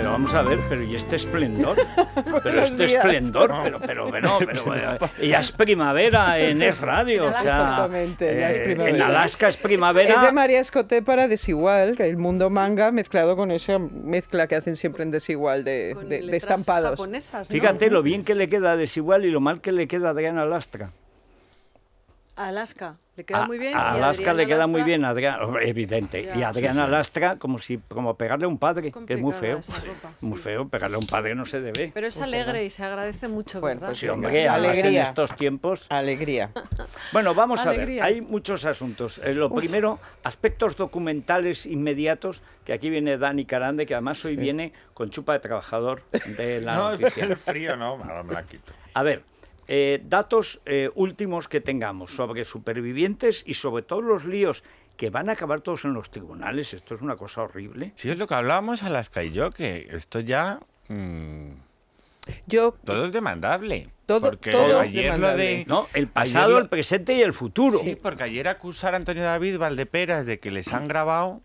Pero vamos a ver, pero ¿y este esplendor? Pero este días. esplendor, pero, pero, pero, pero, eh, ya es primavera en Es Radio, o sea, Exactamente, ya es eh, primavera. en Alaska es primavera. Es de María Escoté para Desigual, que el mundo manga mezclado con esa mezcla que hacen siempre en Desigual de, de- estampados. japonesas, ¿no? Fíjate lo bien que le queda a Desigual y lo mal que le queda a Adriana Lastra. Alaska, le queda A- muy bien. A y Alaska le queda muy bien, a Adriana, evidente. Ya. y a Adriana Lastra como si como pegarle a un padre, Es que es muy feo. ropa, Muy sí. feo, pegarle a un padre no se debe. Pero es alegre y se agradece mucho, Bueno, ¿verdad? pues Sí, hombre, además en alegría. estos tiempos. Alegría. Bueno, vamos a ver, Alegría. hay muchos asuntos. Eh, lo primero, aspectos documentales inmediatos, que aquí viene Dani Carande, que además hoy viene con chupa de trabajador de la No, noticia. el frío no, ahora me la quito. A ver, eh, datos eh, últimos que tengamos sobre supervivientes y sobre todos los líos que van a acabar todos en los tribunales. Esto es una cosa horrible. Sí, es lo que hablábamos Alaska y yo, que esto ya... mm, Yo, todo es demandable. Todo- porque todo es ayer lo demandable. de... ¿no? El ayer pasado, lo- el presente y el futuro. Sí, porque ayer acusar a Antonio David Valdeperas de que les han grabado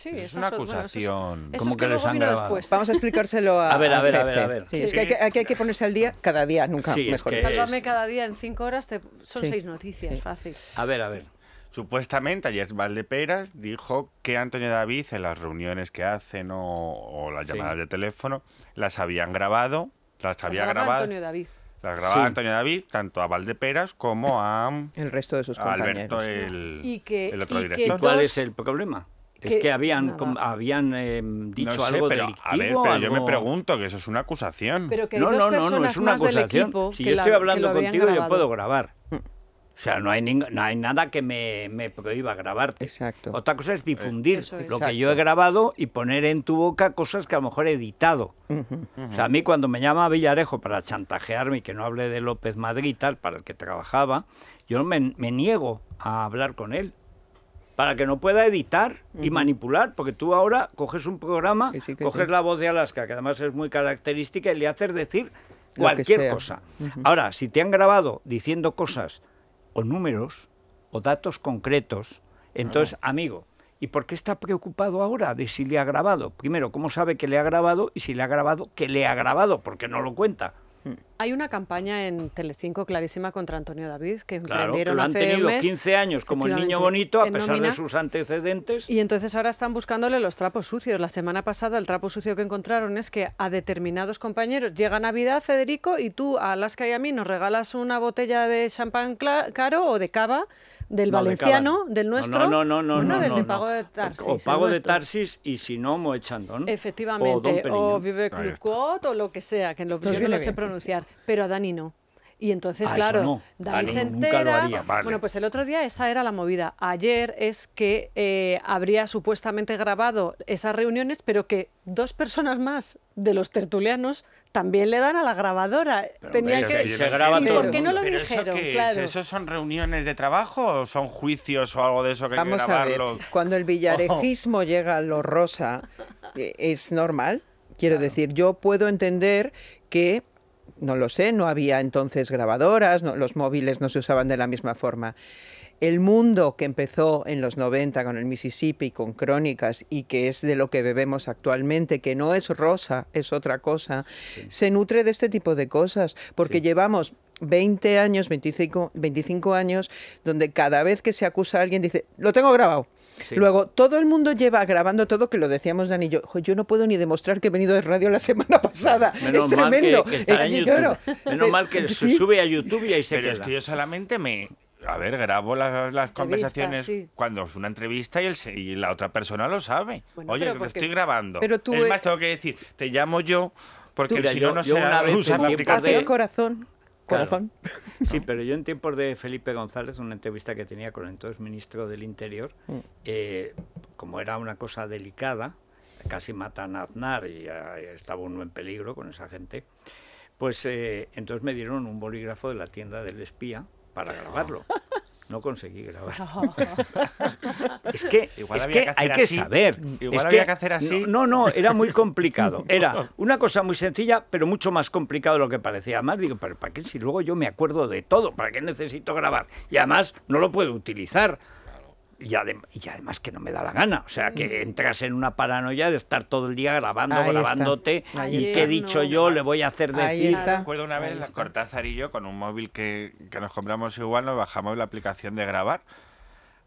Sí, es una bueno, es- acusación. eso ¿Cómo es que les han grabado? después. vamos a explicárselo a, A ver, a ver, a ver, a ver. Sí, es que hay, que aquí hay que ponerse al día cada día, nunca Sí, es mejor. que-. Sálvame cada día en cinco horas, te- son Sí. seis noticias, Sí. fácil. A ver, a ver. Supuestamente ayer Valdeperas dijo que Antonio David en las reuniones que hacen o, o las Sí. llamadas de teléfono las habían grabado, las había Las grabado, Antonio David. las grababa Sí. Antonio David tanto a Valdeperas como a, El resto de sus compañeros. Alberto el, Y que- el otro y que director. ¿Cuál Dos- es el problema? Es que- habían, com- habían eh, dicho no sé, algo pero, delictivo. a ver, pero yo me pregunto que eso es una acusación. Pero que hay No, dos no, no, no es una acusación. Si yo la- estoy hablando contigo, yo puedo grabar. O sea, no hay, ning- no hay nada que me, me prohíba grabarte. Exacto. Otra cosa es difundir Eso es. lo que yo he grabado y poner en tu boca cosas que a lo mejor he editado. O sea, a mí cuando me llama Villarejo para chantajearme y que no hable de López Madrid tal, para el que trabajaba, yo me, me niego a hablar con él. Para que no pueda editar y manipular, porque tú ahora coges un programa, Que sí, que coges sí. la voz de Alaska, que además es muy característica, y le haces decir Lo que cualquier cosa. Ahora, si te han grabado diciendo cosas o números o datos concretos, entonces, amigo, ¿y por qué está preocupado ahora de si le ha grabado? Primero, ¿cómo sabe que le ha grabado? Y si le ha grabado, ¿qué le ha grabado? Porque no lo cuenta. Hay una campaña en Telecinco clarísima contra Antonio David que Claro, que lo han hace tenido mes. 15 años como el niño bonito, a pesar de sus antecedentes. Y entonces ahora están buscándole los trapos sucios. La semana pasada el trapo sucio que encontraron es que a determinados compañeros llega Navidad, Federico, y tú a Alaska y a mí nos regalas una botella de champán caro o de cava del No, de valenciano, del nuestro. No, no, no, no. Bueno, no, del no, de no. pago de O- Tarsis. O pago de. Tarsis y si no, Moechandón. O Don Efectivamente, o, Periñón. Vive. Quot o lo que sea, que lo, yo no lo sé pronunciar, pero a Dani no. Y entonces, Ah, eso claro, no. Dani Dani se nunca lo entera. haría. Vale. Bueno, pues el otro día esa era la movida. Ayer es que eh, habría supuestamente grabado esas reuniones, pero que dos personas más de los tertulianos también le dan a la grabadora. Tenía Pero que. si se graba ¿Y todo por qué no lo ¿Pero eso dijeron? qué es? Claro. ¿Eso son reuniones de trabajo o son juicios o algo de eso que hay Vamos que a ver, grabarlo? cuando el villarejismo llega a lo rosa, eh, es normal. Quiero decir, yo puedo entender que, no lo sé, no había entonces grabadoras, no- los móviles no se usaban de la misma forma. El mundo que empezó en los 90 con el Mississippi, con crónicas, y que es de lo que bebemos actualmente, que no es rosa, es otra cosa, se nutre de este tipo de cosas, porque Sí. llevamos 20 años, 25, 25 años, donde cada vez que se acusa a alguien dice, lo tengo grabado. Sí. Luego, todo el mundo lleva grabando todo, que lo decíamos Dani y yo. "Jo, yo no puedo ni demostrar que he venido de radio la semana pasada. Menos es mal que- tremendo. que, en Eh, claro. Menos mal que se sube a YouTube y ahí se Pero queda. es que yo solamente me... A ver, grabo las, las conversaciones sí. cuando es una entrevista y, el, se- y la otra persona lo sabe. Bueno, Oye, que lo porque- estoy grabando. Pero tú, es eh, más, tengo que decir, te llamo yo, porque si no, no se una vez usa la aplicación. Haces corazón. Claro. Corazón. Sí, pero yo en tiempos de Felipe González, una entrevista que tenía con el entonces ministro del Interior, Mm. eh, como era una cosa delicada, casi matan a Aznar y estaba uno en peligro con esa gente, pues eh, entonces me dieron un bolígrafo de la tienda del espía para grabarlo. No conseguí grabar. Es que, Igual es había que que hay que saber. Igual es había que hacer así. No, no, era muy complicado. Era una cosa muy sencilla, pero mucho más complicado de lo que parecía. Además, digo, pero ¿para qué si luego yo me acuerdo de todo? ¿Para qué necesito grabar? Y además no lo puedo utilizar. Y, adem- y además que no me da la gana. O sea, que entras en una paranoia de estar todo el día grabando, Ahí grabándote. Y que he dicho No. yo, le voy a hacer Ahí decir. está. Recuerdo una vez, la. Cortázar y yo, con un móvil que, que nos compramos igual, nos bajamos la aplicación de grabar.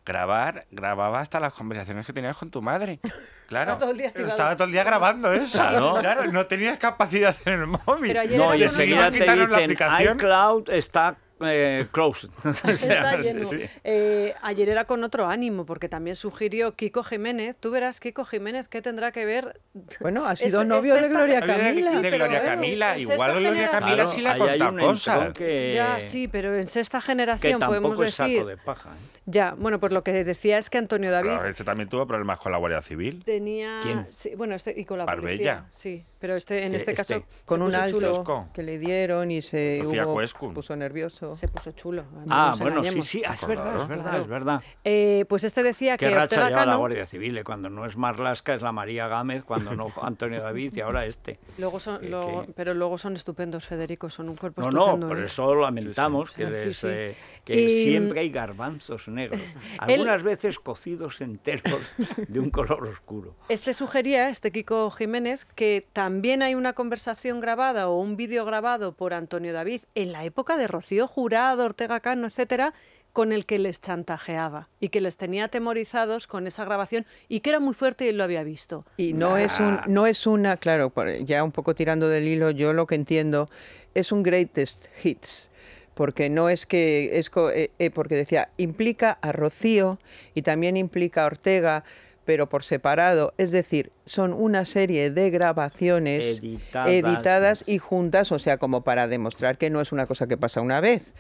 Grabar, grababa hasta las conversaciones que tenías con tu madre. Claro. Estaba todo el día. Estaba todo el día grabando eso. Claro. Claro, no tenías capacidad en el móvil. Pero ayer No, y enseguida te Quitaron la dicen, aplicación. iCloud está eh, closed. O sea, Está sí, lleno. sí. Eh, ayer era con otro ánimo, porque también sugirió Kiko Jiménez. Tú verás, Kiko Jiménez, ¿qué tendrá que ver? Bueno, ha sido Es- novio es de Gloria que Camila. decir de Gloria Camila. es Igual Gloria Camila Claro, sí contado un cosas. que, Ya, sí, pero en sexta que generación podemos tampoco es decir. saco de paja. ¿eh? Ya, bueno, pues lo que decía es que Antonio David Pero este también tuvo problemas con la Guardia Civil. tenía. ¿Quién? sí, bueno, este y con la Marbella. policía. Sí, pero este en este este, caso. Con un alto que le dieron y se hubo- puso nervioso. Se puso chulo. no Ah, bueno, sí, engañemos. sí, ah, es verdad, es verdad, es verdad. Eh, pues este decía Qué que racha Ortega lleva la Cano. Guardia Civil, eh, cuando no es Marlasca es la María Gámez, cuando no Antonio David y ahora este. Luego son, que- lo- que- pero luego son estupendos, Federico, son un cuerpo No, no, estupendo. por ¿eh? eso lamentamos sí. que, Ah, sí, les, sí. eh, que Y- siempre hay garbanzos negros, algunas veces cocidos enteros de un color oscuro. Este sugería, este Kiko Jiménez, que también hay una conversación grabada o un vídeo grabado por Antonio David en la época de Rocío Jurado, Ortega Cano, etcétera, con el que les chantajeaba y que les tenía atemorizados con esa grabación y que era muy fuerte y él lo había visto. Y no es un, no es una, claro, por- ya un poco tirando del hilo, yo lo que entiendo es un greatest hits. Porque no es que, es co- eh, eh, porque decía, implica a Rocío y también implica a Ortega, pero por separado. Es decir, son una serie de grabaciones Editadas. editadas y juntas, o sea, como para demostrar que no es una cosa que pasa una vez,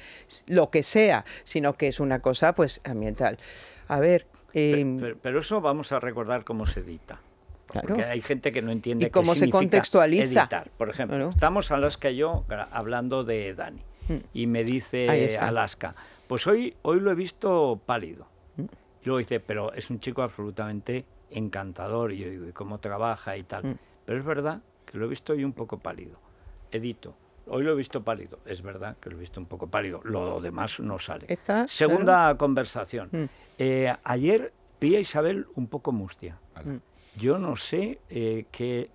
lo que sea, sino que es una cosa, pues, ambiental. A ver, em, Pero, pero eso vamos a recordar cómo se edita. claro. Porque hay gente que no entiende Y qué cómo se contextualiza. editar. Por ejemplo, Claro. estamos Alaska y yo hablando de Dani Mm. y me dice. Alaska, pues hoy, hoy lo he visto pálido. Y luego dice, pero es un chico absolutamente encantador. Y yo digo, ¿y cómo trabaja y tal? Mm. Pero es verdad que lo he visto hoy un poco pálido. Edito. Hoy lo he visto pálido. Es verdad que lo he visto un poco pálido. Lo demás no sale. Está, Segunda conversación. Mm. Eh, ayer vi a Isabel un poco mustia. Yo no sé eh, qué...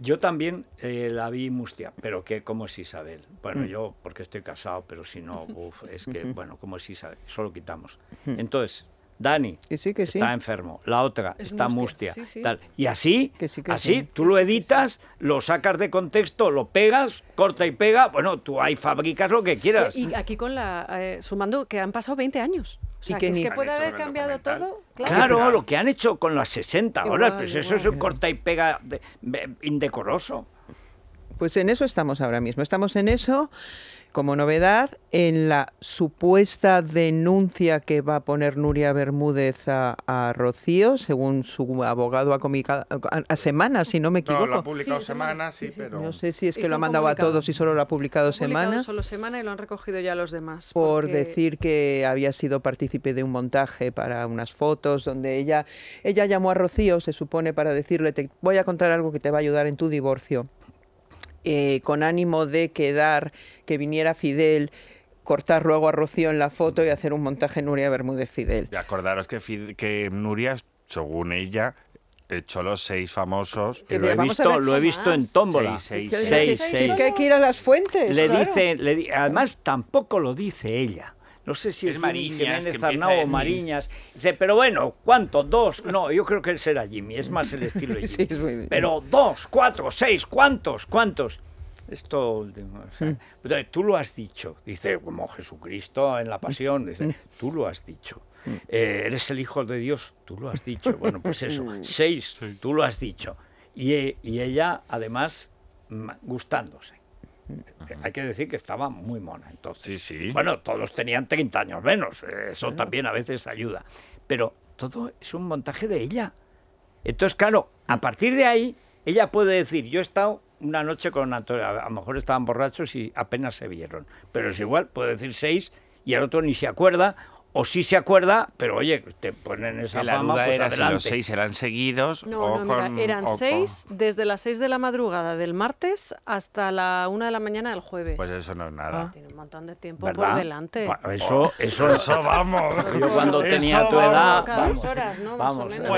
Yo también eh, la vi mustia, pero que cómo es Isabel. Bueno, Mm. yo porque estoy casado, pero si no, uf, es que, bueno, ¿cómo es Isabel? Solo quitamos. Mm. Entonces, Dani Que sí, que sí. está enfermo, la otra Es está mustia, mustia. sí, sí. tal. Y así, Que sí, que así, sí. tú lo editas, lo sacas de contexto, lo pegas, corta y pega. Bueno, tú ahí fabricas lo que quieras. Y aquí con la eh, sumando que han pasado 20 años. O sea, Y que, que es que puede haber cambiado todo. Claro, Claro. lo que han hecho con las 60 Igual, ahora, pues eso es un igual. corta y pega de- de- indecoroso. Pues en eso estamos ahora mismo. Estamos en eso como novedad en la supuesta denuncia que va a poner Nuria Bermúdez a, a Rocío, según su abogado ha comunicado a, a semana, si no me No, lo ha equivoco. publicado Sí, semana. sí, Sí, sí. pero... No sé si es que lo ha mandado a todos y solo lo ha publicado Ha publicado semana. solo semana y lo han recogido ya los demás. por porque- decir que había sido partícipe de un montaje para unas fotos donde ella ella llamó a Rocío, se supone, para decirle te voy a contar algo que te va a ayudar en tu divorcio, eh, con ánimo de quedar, que viniera Fidel, cortar luego a Rocío en la foto y hacer un montaje Nuria Bermúdez Fidel. Y acordaros que, Fid- que Nuria, según ella, echó los seis famosos. Que lo he visto, ver- lo he visto en tómbola. Seis, Seis, seis. es que hay que ir a las fuentes. Le claro. dice, le además tampoco lo dice ella. No sé si Es es, Mariñas, Jiménez Arnau o. Mariñas. Dice, pero bueno, ¿cuánto? ¿Dos? No, yo creo que él será Jimmy, es más el estilo de Jimmy. Sí, es muy- Pero dos, cuatro, seis, ¿cuántos? ¿Cuántos? Esto último. o sea, Mm. tú lo has dicho, dice, como Jesucristo en la pasión, Mm. dice, tú lo has dicho. Eh, eres el Hijo de Dios, tú lo has dicho. Bueno, pues eso, seis, tú lo has dicho. Y, e- y ella, además, gustándose. Hay que decir que estaba muy mona entonces. Sí, sí. Bueno, todos tenían 30 años menos, eh, eso también a veces ayuda. Pero todo es un montaje de ella. Entonces, claro, a partir de ahí, ella puede decir, yo he estado una noche con Antonio, a a lo mejor estaban borrachos y apenas se vieron, pero es igual, puede decir seis y el otro ni se acuerda, o sí se acuerda, pero oye, te ponen esa la fama, duda pues era si adelante. los seis eran seguidos No, o no, mira, eran o con- seis desde las seis de la madrugada del martes hasta la una de la mañana del jueves. Pues eso no es nada. Tiene un montón de tiempo ¿Verdad? por delante. Pa- Eso, eso, Eso vamos. Yo cuando Eso tenía tu edad, Cada dos vamos, horas, ¿no? Más o vamos, menos.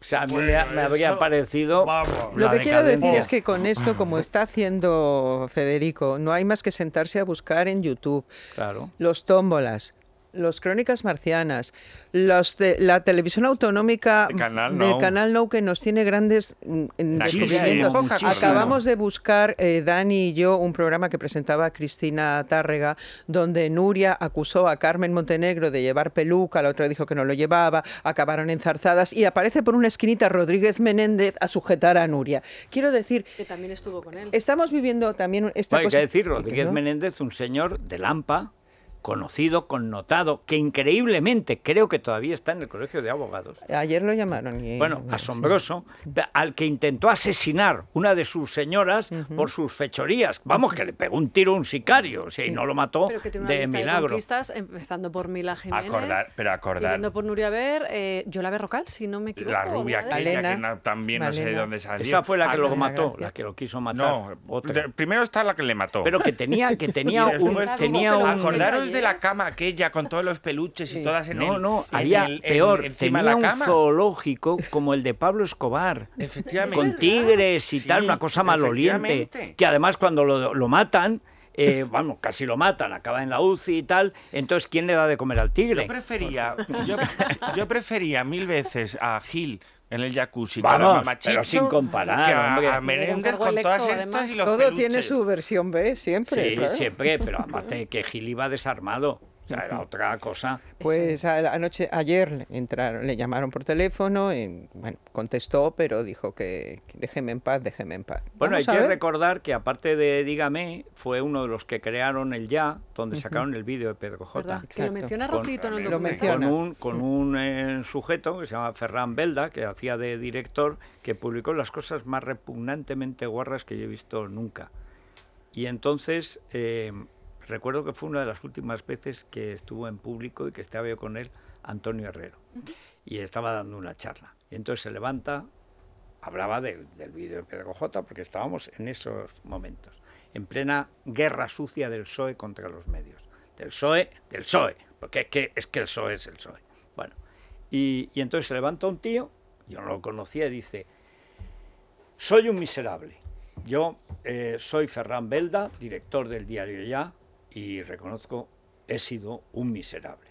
o sea, a mí me, me habría eso- parecido vamos. Lo que quiero decir es que con esto, como está haciendo Federico, no hay más que sentarse a buscar en YouTube Claro. los tómbolas, los crónicas marcianas, los de, la televisión autonómica De Canal de Nou. Canal Nou que nos tiene grandes mm, descubrimientos. muchísimo. Acabamos de buscar, eh, Dani y yo, un programa que presentaba Cristina Tárrega, donde Nuria acusó a Carmen Montenegro de llevar peluca, la otra dijo que no lo llevaba, acabaron enzarzadas y aparece por una esquinita Rodríguez Menéndez a sujetar a Nuria. Quiero decir, Que también estuvo con él. estamos viviendo también esta Bueno, hay cosa... que decir, Rodríguez ¿no? Menéndez, un señor de Lampa, conocido, connotado, que increíblemente creo que todavía está en el Colegio de Abogados. Ayer lo llamaron. y- Bueno, sí. asombroso, al que intentó asesinar una de sus señoras por sus fechorías. Vamos, que le pegó un tiro a un sicario, o sea, y no lo mató Pero que tiene una de lista de milagro. conquistas, empezando por Mila Jiménez. Acordar, pero acordar. Siguiendo por Nuria Ver, eh, Yola Berrocal, si no me equivoco. La rubia de aquella que no- también no sé de dónde salió. Esa fue la que Ah, lo mató, Gracia. la que lo quiso matar. No, otra. de- primero está la que le mató. Pero que tenía, que tenía un, tenía un, Acordaros de la ayer. cama aquella con todos los peluches y todas en no, el, no, en había el- en- peor, encima tenía de un la cama. zoológico como el de Pablo Escobar. Efectivamente. con tigres y Sí, tal, una cosa maloliente. efectivamente. Que además cuando lo, lo matan, eh, vamos, casi lo matan, acaba en la UCI y tal, entonces ¿quién le da de comer al tigre? Yo prefería, yo, yo prefería mil veces a Gil en el jacuzzi Vamos, pero sin comparar, que a, hombre. a Menéndez Con con todas estas Electro, y los Todo peluches. tiene su versión B siempre. Sí, claro. siempre, pero aparte que Gil iba desarmado, o sea, era otra cosa. Pues anoche, ayer le entraron, le llamaron por teléfono, y, bueno, contestó, pero dijo que, que déjeme en paz, déjeme en paz. Bueno, hay Vamos que ver. recordar que aparte de Dígame, fue uno de los que crearon el Ya, donde sacaron el vídeo de Pedro J. Que lo menciona Con- Rocito en el menciona. con un, con un eh, sujeto que se llama Ferran Belda, que hacía de director, que publicó las cosas más repugnantemente guarras que yo he visto nunca. Y entonces eh, recuerdo que fue una de las últimas veces que estuvo en público y que estaba yo con él, Antonio Herrero, y estaba dando una charla. Y entonces se levanta, hablaba del, del vídeo de Pedro J, porque estábamos en esos momentos, en plena guerra sucia del PSOE contra los medios. Del PSOE, del PSOE, porque es que, es que el PSOE es el PSOE. Bueno, y, y entonces se levanta un tío, yo no lo conocía, y dice, soy un miserable. Yo eh, soy Ferran Belda, director del diario Ya, y reconozco, he sido un miserable.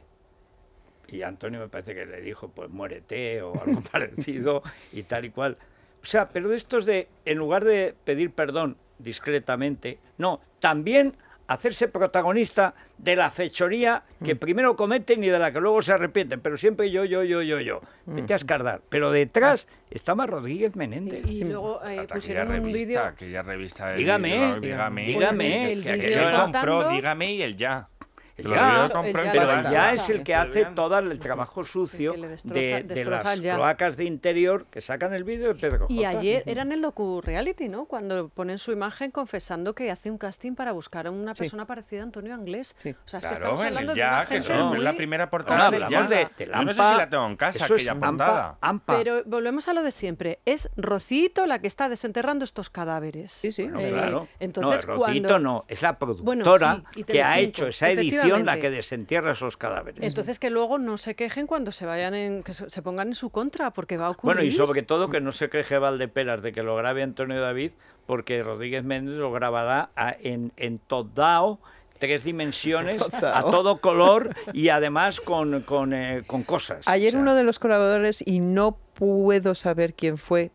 Y Antonio me parece que le dijo, pues muérete o algo parecido y tal y cual. O sea, pero de estos de, en lugar de pedir perdón discretamente, no, también hacerse protagonista de la fechoría que primero cometen y de la que luego se arrepienten, pero siempre yo, yo, yo, yo, yo. Vete a escardar. Pero detrás estaba Rodríguez Menéndez. Y luego eh, pusieron un revista, vídeo. aquella revista de Dígame, libro, dígame. dígame, el que aquello Él era- contando- compró Dígame y el Ya. El Ya, el Pero el ya es el que hace todo el trabajo sucio que le destroza- de, las Ya. cloacas de interior que sacan el vídeo de Pedro Y J. ayer era en el docu-reality, ¿no? Cuando ponen su imagen confesando que hace un casting para buscar a una Sí. persona parecida a Antonio Anglés. Sí. O sea, es que Claro, estamos en hablando de una que gente eso muy... fue la primera portada del Ya. de, de Yo no sé Lampa, si la tengo en casa, es aquella Ampa, portada. Ampa. Pero volvemos a lo de siempre. Es Rocito la que está desenterrando estos cadáveres. Sí, sí. Bueno, Eh, claro. Entonces, no, Rocito cuando... no, es la Bueno, productora sí, que ha hecho esa edición la efectivamente. que desentierra esos cadáveres. Entonces que luego no se quejen cuando se vayan en, que se pongan en su contra, porque va a ocurrir. Bueno, y sobre todo que no se queje Valdeperas de que lo grabe Antonio David, porque Rodríguez Méndez lo grabará a- en, en Todao, tres dimensiones, a todo color y además con, con, eh, con cosas. Ayer O sea, uno de los colaboradores, y no puedo saber quién fue,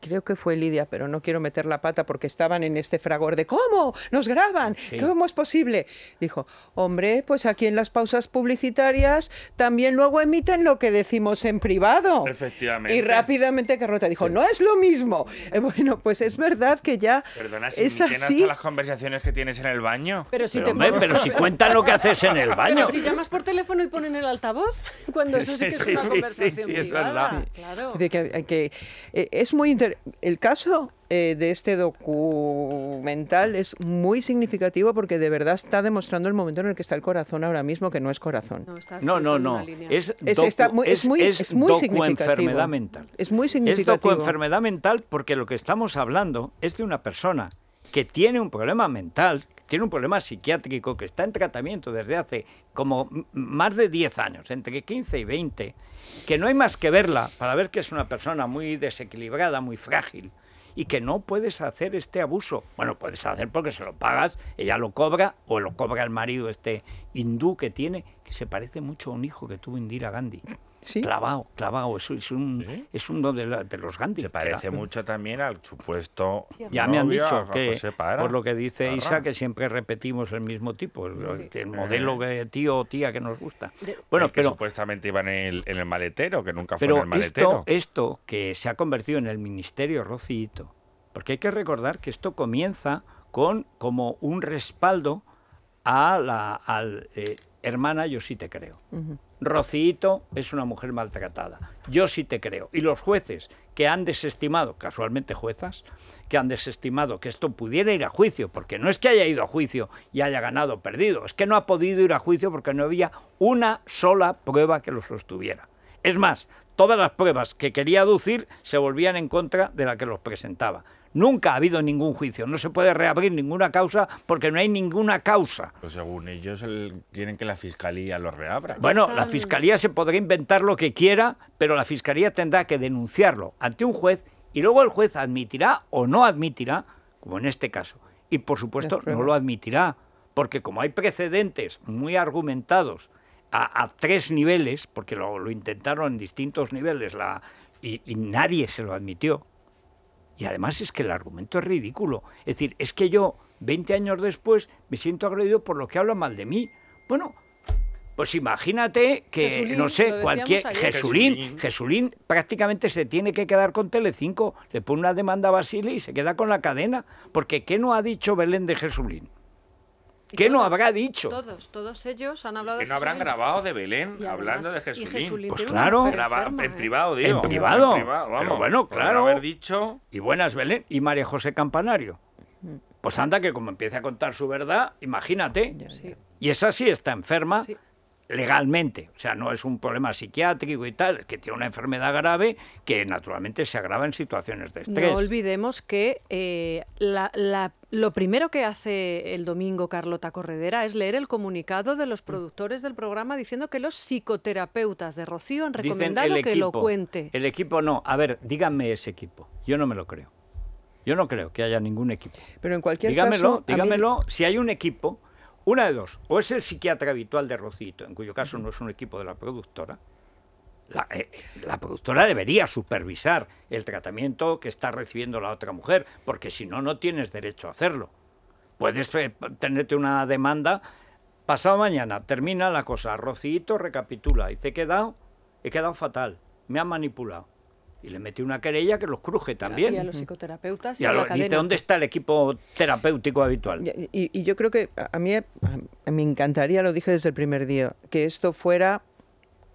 creo que fue Lidia, pero no quiero meter la pata porque estaban en este fragor de ¿cómo? ¿Nos graban? Sí. ¿Cómo es posible? Dijo, hombre, pues aquí en las pausas publicitarias también luego emiten lo que decimos en privado. Efectivamente. Y rápidamente Carrota dijo, no es lo mismo. Eh, bueno, pues es verdad que ya Perdona, si es así. hasta las conversaciones que tienes en el baño. Pero si Pero, te hombre, pero si cuentan lo que haces en el baño. Pero si llamas por teléfono y ponen el altavoz, cuando eso sí que es Sí, una sí, sí, conversación sí, es privada. verdad. Claro. De que, que, eh, es muy interesante. El caso eh, de este documental es muy significativo porque de verdad está demostrando el momento en el que está el corazón ahora mismo, que no es corazón. No, está No, no, no. Es, Es- está muy- es muy- es es muy docuenfermedad significativo. mental. Es muy Es significativo. enfermedad mental porque lo que estamos hablando es de una persona que tiene un problema mental, tiene un problema psiquiátrico, que está en tratamiento desde hace como más de 10 años, entre 15 y 20, que no hay más que verla para ver que es una persona muy desequilibrada, muy frágil, y que no puedes hacer este abuso. Bueno, puedes hacer porque se lo pagas, ella lo cobra, o lo cobra el marido este hindú que tiene, que se parece mucho a un hijo que tuvo Indira Gandhi. Sí. Clavado, clavado, eso es un, ¿Sí? es uno de, la- de los Gandhi. Se parece mucho también al supuesto. Ya me han dicho que, por lo que dice Parra. Isa, que siempre repetimos el mismo tipo, el, el modelo Eh. de tío o tía que nos gusta. Bueno, El que pero, supuestamente iba en el, en el maletero, que nunca fue en el maletero. esto, esto que se ha convertido en el Ministerio Rocito, porque hay que recordar que esto comienza con como un respaldo a la al, eh, hermana Yo sí te creo. Ujú. Rocito es una mujer maltratada. Yo sí te creo. Y los jueces que han desestimado, casualmente juezas, que han desestimado que esto pudiera ir a juicio, porque no es que haya ido a juicio y haya ganado o perdido, es que no ha podido ir a juicio porque no había una sola prueba que lo sostuviera. Es más, todas las pruebas que quería aducir se volvían en contra de la que los presentaba. Nunca ha habido ningún juicio, no se puede reabrir ninguna causa porque no hay ninguna causa. Pues según ellos el- quieren que la fiscalía lo reabra. Bueno, la fiscalía se podrá inventar lo que quiera, pero la fiscalía tendrá que denunciarlo ante un juez y luego el juez admitirá o no admitirá, como en este caso. Y por supuesto no lo admitirá, porque como hay precedentes muy argumentados a, a tres niveles, porque lo, lo intentaron en distintos niveles la, y, y nadie se lo admitió. Y además es que el argumento es ridículo. Es decir, es que yo, 20 años después, me siento agredido por lo que hablan mal de mí. Bueno, pues imagínate que, Jesulín, no sé, cualquier... Jesulín. Jesulín prácticamente se tiene que quedar con Telecinco. Le pone una demanda a Basile y se queda con la cadena. Porque ¿qué no ha dicho Belén de Jesulín? ¿Qué no habrá dicho? Todos, todos ellos han hablado Que no habrán Jesulín. grabado de Belén Y hablando de además- y Jesulín. Pues claro. Graba- enferma, en ¿eh? privado, digo. En privado. En privado, Pero vamos. bueno, claro. haber dicho... Y buenas Belén y María José Campanario. Pues anda que como empiece a contar su verdad, imagínate. Sí, Y esa sí está enferma sí. Legalmente. O sea, no es un problema psiquiátrico y tal, que tiene una enfermedad grave que naturalmente se agrava en situaciones de estrés. No olvidemos que eh, la- la- lo primero que hace el domingo Carlota Corredera es leer el comunicado de Mm. los productores del programa diciendo que los psicoterapeutas de Rocío han Dicen recomendado el que lo cuente. El equipo no. A ver, díganme ese equipo. Yo no me lo creo. Yo no creo que haya ningún equipo. Pero en cualquier Dígamelo, caso, mí- dígamelo. Si hay un equipo, una de dos. O es el psiquiatra habitual de Rocito, en cuyo caso no es un equipo de la productora. La, eh, la productora debería supervisar el tratamiento que está recibiendo la otra mujer, porque si no, no tienes derecho a hacerlo. Puedes eh, tenerte una demanda. Pasado mañana termina la cosa. Rocito recapitula. Dice: he quedado, he quedado fatal. Me han manipulado. Y le metí una querella que los cruje también. Y a los psicoterapeutas y, Y a a la dice. ¿dónde está el equipo terapéutico habitual? Y, y- y yo creo que a mí a- me encantaría, lo dije desde el primer día, que esto fuera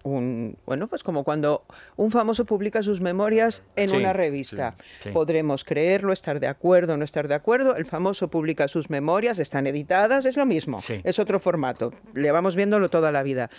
un, bueno, pues como cuando un famoso publica sus memorias en Sí, una revista. sí, sí. Podremos creerlo, estar de acuerdo, no estar de acuerdo. El famoso publica sus memorias, están editadas, es lo mismo. Sí. Es otro formato. Le vamos viéndolo toda la vida.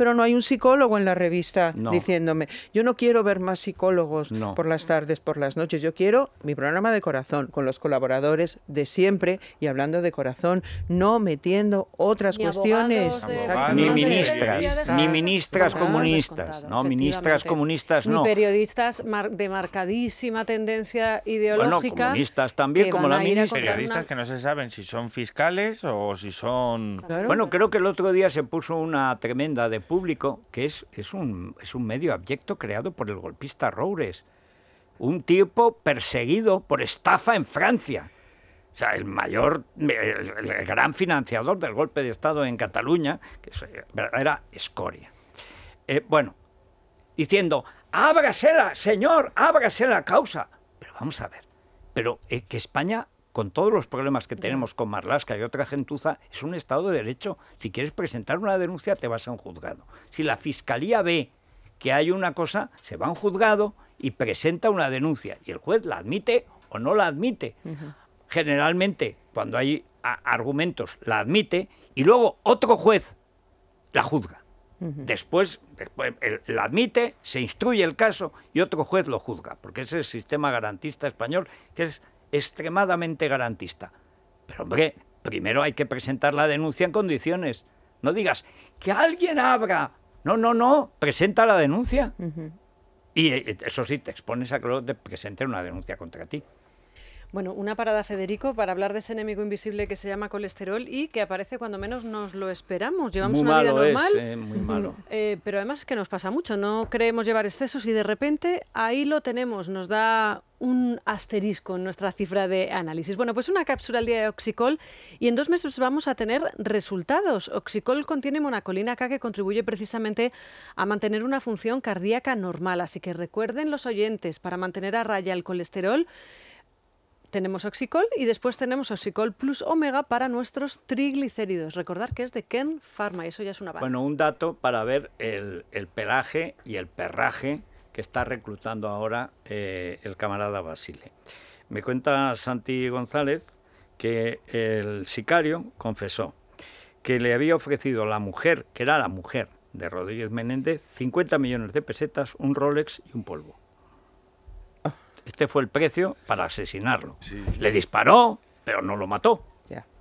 Pero no hay un psicólogo en la revista No. diciéndome, yo no quiero ver más psicólogos No. por las tardes, por las noches. Yo quiero mi programa de corazón con los colaboradores de siempre y hablando de corazón, no metiendo otras Ni cuestiones. abogados de- Exacto. Ni ministras, de- ni ministras comunistas, no, ministras comunistas Ni no. periodistas mar- de marcadísima tendencia Bueno, ideológica. comunistas también, como la ministra. Periodistas una- que no se saben si son fiscales o si son... Claro. Bueno, creo que el otro día se puso una tremenda de público, que es, es, un, es un medio abyecto creado por el golpista Roures. Un tipo perseguido por estafa en Francia. O sea, el mayor, el, gran financiador del golpe de Estado en Cataluña, que es verdadera escoria. Eh, bueno, diciendo, ábrasela, señor, ábrase la causa. Pero vamos a ver, pero eh, que España, con todos los problemas que tenemos con Marlasca y otra gentuza, es un Estado de Derecho. Si quieres presentar una denuncia, te vas a un juzgado. Si la Fiscalía ve que hay una cosa, se va a un juzgado y presenta una denuncia y el juez la admite o no la admite. Generalmente, cuando hay argumentos, la admite y luego otro juez la juzga. Después, después la admite, se instruye el caso y otro juez lo juzga, porque es el sistema garantista español que es extremadamente garantista. Pero hombre, primero hay que presentar la denuncia en condiciones. No digas que alguien abra. No, no, no, presenta la denuncia. Y eh, eso sí, te expones a que te presenten una denuncia contra ti. Bueno, una parada, Federico, para hablar de ese enemigo invisible que se llama colesterol y que aparece cuando menos nos lo esperamos. Llevamos una vida normal, eh, muy malo. Eh, pero además es que nos pasa mucho. No creemos llevar excesos y de repente ahí lo tenemos. Nos da un asterisco en nuestra cifra de análisis. Bueno, pues una cápsula al día de Oxicol y en dos meses vamos a tener resultados. Oxicol contiene monacolina K que contribuye precisamente a mantener una función cardíaca normal. Así que recuerden los oyentes, para mantener a raya el colesterol, tenemos Oxicol y después tenemos Oxicol Plus Omega para nuestros triglicéridos. Recordar que es de Ken Pharma y eso ya es una base. Bueno, un dato para ver el, pelaje y el perraje que está reclutando ahora eh, el camarada Basile. Me cuenta Santi González que el sicario confesó que le había ofrecido la mujer, que era la mujer de Rodríguez Menéndez, 50 millones de pesetas, un Rolex y un polvo. Este fue el precio para asesinarlo. Le disparó, pero no lo mató.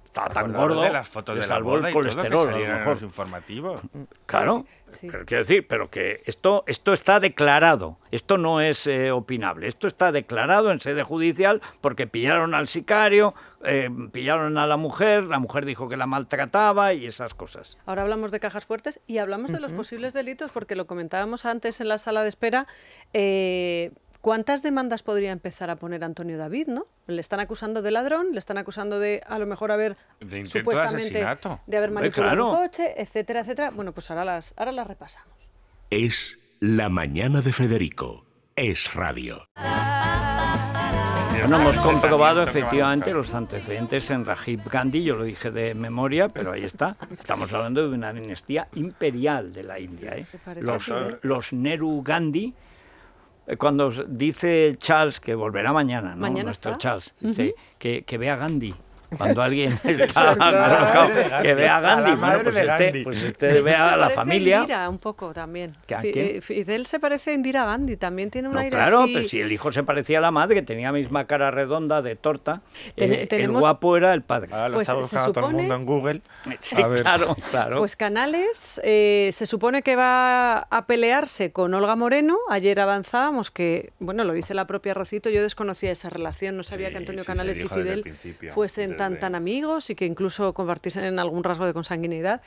Estaba tan gordo de las fotos de salvó el colesterol. En los informativos. Claro, quiero decir, pero que esto, esto está declarado, esto no es eh, opinable, esto está declarado en sede judicial porque pillaron al sicario, eh, pillaron a la mujer, la mujer dijo que la maltrataba y esas cosas. Ahora hablamos de cajas fuertes y hablamos de los posibles delitos porque lo comentábamos antes en la sala de espera. Eh, ¿Cuántas demandas podría empezar a poner Antonio David, no? Le están acusando de ladrón, le están acusando de a lo mejor haber de supuestamente de, haber manipulado un coche, etcétera, etcétera. Bueno, pues ahora las ahora las repasamos. Es la mañana de Federico. Es radio. Bueno, hemos comprobado efectivamente los antecedentes en Rajiv Gandhi, yo lo dije de memoria, pero ahí está. Estamos hablando de una dinastía imperial de la India. ¿eh? Los, los Nehru Gandhi eh, cuando dice Charles que volverá mañana, ¿no? Nuestro Charles, dice que, que vea Gandhi. Cuando alguien está que vea a Gandhi, bueno, pues, este, pues este ve a la familia. Indira un poco también. Eh, Fidel se parece a Indira Gandhi, también tiene una no, Claro, pero si el hijo se parecía a la madre, que tenía la misma cara redonda de torta, eh, el guapo era el padre. Ahora lo pues está buscando todo el mundo en Google. Sí, claro, claro. Pues Canales eh, se supone que va a pelearse con Olga Moreno. Ayer avanzábamos que, bueno, lo dice la propia Rocito, yo desconocía esa relación, no sabía que Antonio Canales y Fidel fuesen tan, amigos y que incluso compartirse en algún rasgo de consanguinidad.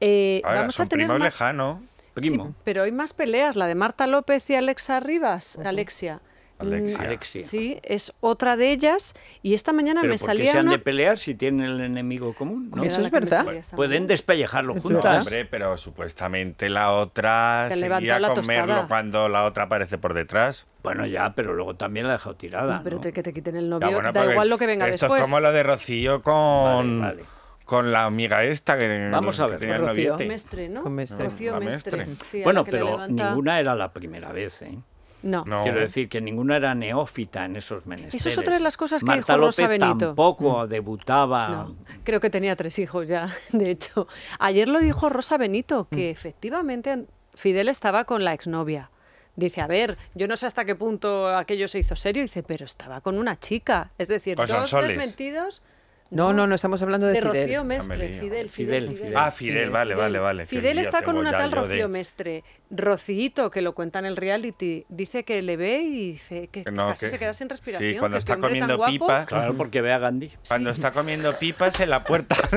Eh, vamos a tener más... lejano. Primo. pero hay más peleas, la de Marta López y Alexa Rivas, Alexia. Alexia. Sí, es otra de ellas. Y esta mañana me salía. ¿Por qué se han de pelear si tienen el enemigo común? Eso es verdad. Pueden despellejarlo juntas. hombre, pero supuestamente la otra seguía a comerlo cuando la otra aparece por detrás. Bueno, ya, pero luego también la ha dejado tirada. pero que te quiten el novio, da igual lo que venga esto después. Esto es como lo de Rocío con. con la amiga esta que, Vamos a ver, tenía el noviete. Mestre, ¿no? Con Mestre. Rocío Mestre. bueno, pero ninguna era la primera vez, ¿eh? No. Quiero decir que ninguna era neófita en esos menesteres. Eso es otra de las cosas que Marta dijo López Rosa Benito. tampoco debutaba. creo que tenía tres hijos ya, de hecho. Ayer lo dijo Rosa Benito, que mm. efectivamente Fidel estaba con la exnovia. Dice, a ver, yo no sé hasta qué punto aquello se hizo serio. Dice, pero estaba con una chica. Es decir, pues dos desmentidos no, no, no estamos hablando de, de Fidel. Rocío Mestre, Fidel, Fidel, Fidel, Ah, Fidel, vale, vale, vale. Fidel está con una tal Rocío Mestre. Rocío, que lo cuenta en el reality, dice que le ve y dice que, casi se queda sin respiración. Sí, cuando está comiendo pipa. Claro, porque ve a Gandhi. Cuando está comiendo pipas en la puerta.